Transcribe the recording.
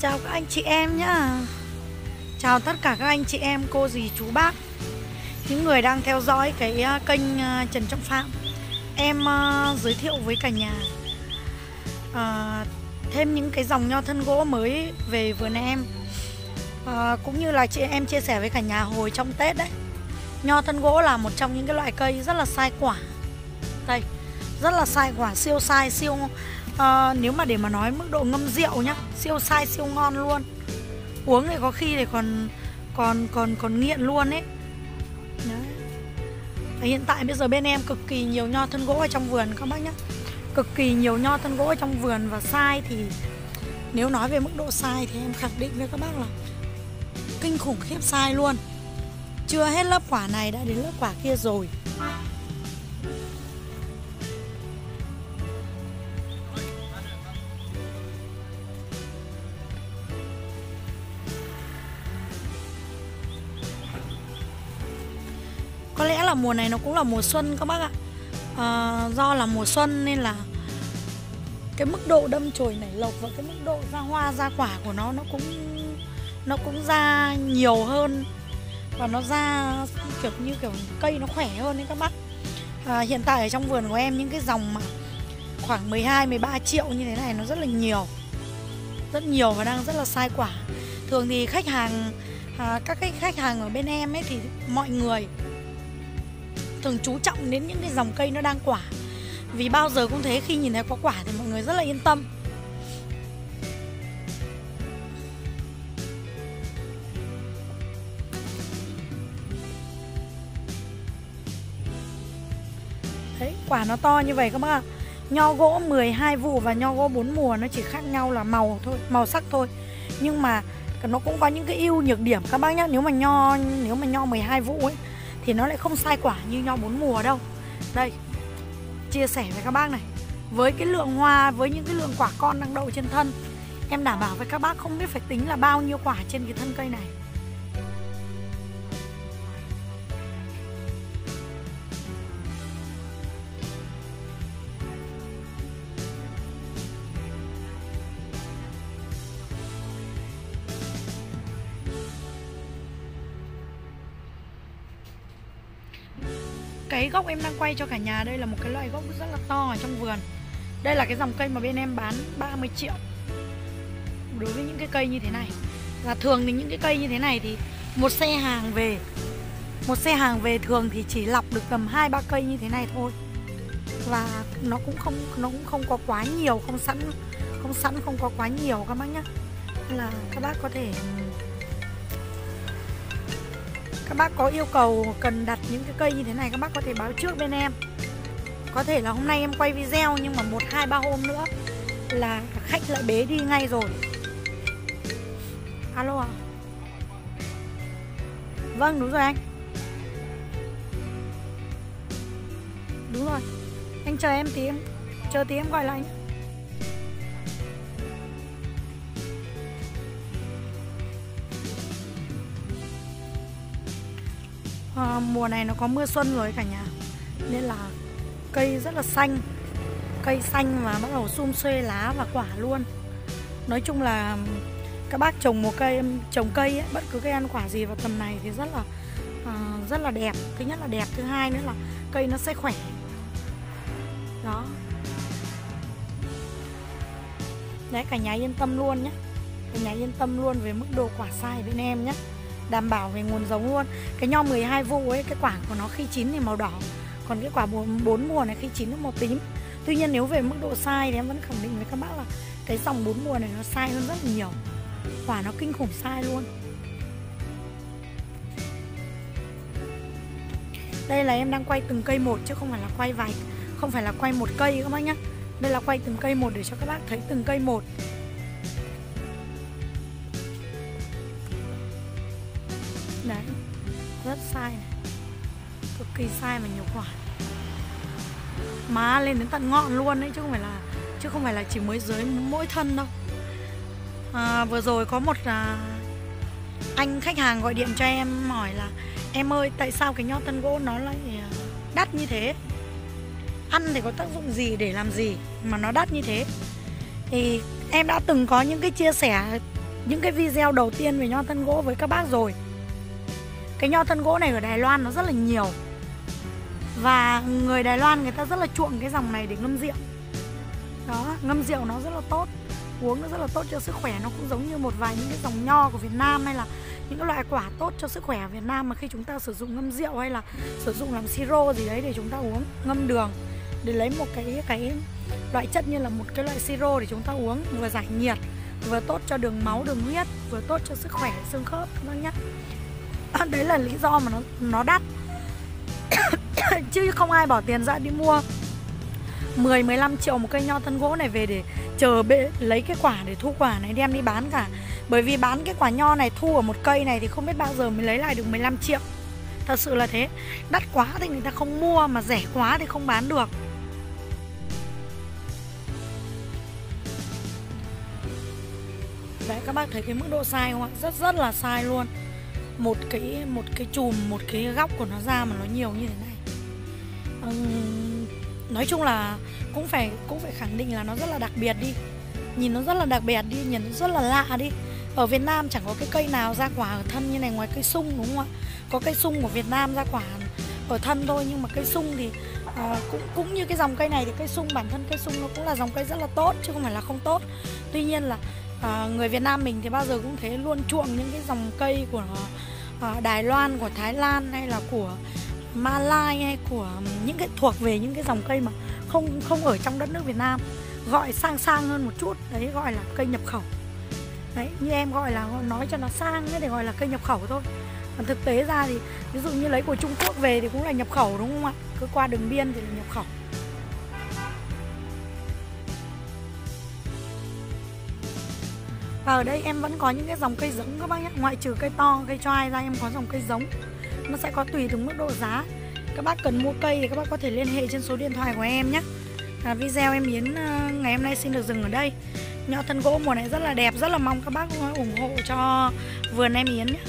Chào các anh chị em nhá. Chào tất cả các anh chị em, cô dì, chú bác Những người đang theo dõi cái à, kênh à, Trần Trọng Phạm. Em à, giới thiệu với cả nhà à, Thêm những cái dòng nho thân gỗ mới về vườn em. À, Cũng như là chị em chia sẻ với cả nhà hồi trong Tết đấy. Nho thân gỗ là một trong những cái loại cây rất là sai quả. Đây, rất là sai quả, siêu sai, siêu à, nếu mà để mà nói mức độ ngâm rượu nhá siêu sai siêu ngon luôn. Uống thì có khi thì còn còn còn còn nghiện luôn ấy. Đấy. hiện tại bây giờ bên em cực kỳ nhiều nho thân gỗ ở trong vườn các bác nhá. Cực kỳ nhiều nho thân gỗ ở trong vườn và sai thì nếu nói về mức độ sai thì em khẳng định với các bác là kinh khủng khiếp sai luôn. Chưa hết lớp quả này đã đến lớp quả kia rồi. Là mùa này nó cũng là mùa xuân các bác ạ. À, Do là mùa xuân nên là Cái mức độ đâm chồi nảy lộc và cái mức độ ra hoa ra quả của nó Nó cũng nó cũng ra nhiều hơn. Và nó ra kiểu như kiểu cây nó khỏe hơn đấy các bác. À, Hiện tại ở trong vườn của em những cái dòng mà khoảng 12-13 triệu như thế này nó rất là nhiều. Rất nhiều và đang rất là sai quả. Thường thì khách hàng à, các cái khách hàng ở bên em ấy thì mọi người thường chú trọng đến những cái dòng cây nó đang quả. Vì bao giờ cũng thế khi nhìn thấy có quả thì mọi người rất là yên tâm. Đấy, quả nó to như vậy các bác ạ. Nho gỗ 12 vụ và nho gỗ 4 mùa nó chỉ khác nhau là màu thôi, màu sắc thôi. Nhưng mà nó cũng có những cái ưu nhược điểm các bác nhá. Nếu mà nho nếu mà nho 12 vụ ấy thì nó lại không sai quả như nho bốn mùa đâu. Đây, chia sẻ với các bác này. Với cái lượng hoa, với những cái lượng quả con đang đậu trên thân, em đảm bảo với các bác không biết phải tính là bao nhiêu quả trên cái thân cây này. Cái gốc em đang quay cho cả nhà đây là một cái loại gốc rất là to ở trong vườn. Đây là cái dòng cây mà bên em bán 30 triệu. Đối với những cái cây như thế này. Và thường thì những cái cây như thế này thì một xe hàng về, một xe hàng về thường thì chỉ lọc được tầm hai ba cây như thế này thôi. Và nó cũng không, nó cũng không có quá nhiều, không sẵn không sẵn, không có quá nhiều các bác nhé là các bác có thể các bác có yêu cầu cần đặt những cái cây như thế này, các bác có thể báo trước bên em. Có thể là hôm nay em quay video nhưng mà một, hai, ba hôm nữa là khách lại bế đi ngay rồi. Alo à vâng đúng rồi anh. Đúng rồi. Anh chờ em tí em, chờ tí em gọi lại nhé. À, mùa này nó có mưa xuân rồi cả nhà. Nên là cây rất là xanh. Cây xanh và bắt đầu sum xuê lá và quả luôn. Nói chung là các bác trồng một cây trồng cây ấy, bất cứ cây ăn quả gì vào tầm này thì rất là à, rất là đẹp. Thứ nhất là đẹp thứ hai nữa là cây nó sẽ khỏe. Đó. Đấy cả nhà yên tâm luôn nhé. Cả nhà yên tâm luôn về mức độ quả sai bên em nhé đảm bảo về nguồn giống luôn. Cái nho 12 vụ ấy, cái quả của nó khi chín thì màu đỏ, còn cái quả bốn mùa này khi chín nó màu tím. Tuy nhiên nếu về mức độ sai thì em vẫn khẳng định với các bác là cái dòng bốn mùa này nó sai hơn rất là nhiều. Quả nó kinh khủng sai luôn. Đây là em đang quay từng cây một chứ không phải là quay vài, không phải là quay một cây các bác nhá. Đây là quay từng cây một để cho các bác thấy từng cây một. Rất sai. Này cực kỳ sai và nhiều quả. Má lên đến tận ngọn luôn đấy chứ không phải là chứ không phải là chỉ mới dưới mỗi thân đâu. À, vừa rồi có một à, anh khách hàng gọi điện cho em hỏi là em ơi tại sao cái nho tân gỗ nó lại à, đắt như thế? Ăn thì có tác dụng gì để làm gì mà nó đắt như thế? Thì em đã từng có những cái chia sẻ những cái video đầu tiên về nho thân gỗ với các bác rồi cái nho thân gỗ này ở Đài Loan nó rất là nhiều. Và người Đài Loan người ta rất là chuộng cái dòng này để ngâm rượu. Đó, ngâm rượu nó rất là tốt, uống nó rất là tốt cho sức khỏe, nó cũng giống như một vài những cái dòng nho của Việt Nam hay là những cái loại quả tốt cho sức khỏe ở Việt Nam mà khi chúng ta sử dụng ngâm rượu hay là sử dụng làm siro gì đấy để chúng ta uống, ngâm đường, để lấy một cái cái loại chất như là một cái loại siro để chúng ta uống, vừa giải nhiệt, vừa tốt cho đường máu, đường huyết, vừa tốt cho sức khỏe, xương khớp các bác nhé Ờ, đấy là lý do mà nó nó đắt chứ không ai bỏ tiền ra đi mua 10 15 triệu một cây nho thân gỗ này về để chờ bệ, lấy cái quả để thu quả này đem đi bán cả. Bởi vì bán cái quả nho này thu ở một cây này thì không biết bao giờ mới lấy lại được 15 triệu. Thật sự là thế. Đắt quá thì người ta không mua mà rẻ quá thì không bán được. Đấy các bác thấy cái mức độ sai không ạ? Rất rất là sai luôn. Một cái một cái chùm, một cái góc của nó ra mà nó nhiều như thế này. Uhm, nói chung là cũng phải cũng phải khẳng định là nó rất là đặc biệt đi. Nhìn nó rất là đặc biệt đi nhìn nó rất là lạ đi. Ở Việt Nam chẳng có cái cây nào ra quả ở thân như này ngoài cây sung đúng không ạ? Có cây sung của Việt Nam ra quả ở thân thôi nhưng mà cây sung thì uh, cũng cũng như cái dòng cây này thì cây sung bản thân cây sung nó cũng là dòng cây rất là tốt chứ không phải là không tốt. Tuy nhiên là à, người Việt Nam mình thì bao giờ cũng thế luôn chuộng những cái dòng cây của nó Ờ, Đài Loan của Thái Lan hay là của Malai hay của những cái, thuộc về những cái dòng cây mà không không ở trong đất nước Việt Nam, gọi sang sang hơn một chút, đấy, gọi là cây nhập khẩu. Đấy, như em gọi là nói cho nó sang để gọi là cây nhập khẩu thôi. Còn thực tế ra thì, ví dụ như lấy của Trung Quốc về thì cũng là nhập khẩu, đúng không ạ? Cứ qua đường biên thì là nhập khẩu. Ờ, và ở đây em vẫn có những cái dòng cây giống các bác nhé. Ngoại trừ cây to cây choai ra em có dòng cây giống. Nó sẽ có tùy từng mức độ giá. Các bác cần mua cây thì các bác có thể liên hệ trên số điện thoại của em nhé. À, video em Yến ờ, ngày hôm nay xin được dừng ở đây. Nho thân gỗ mùa này rất là đẹp rất là mong các bác ủng hộ cho vườn em Yến nhé.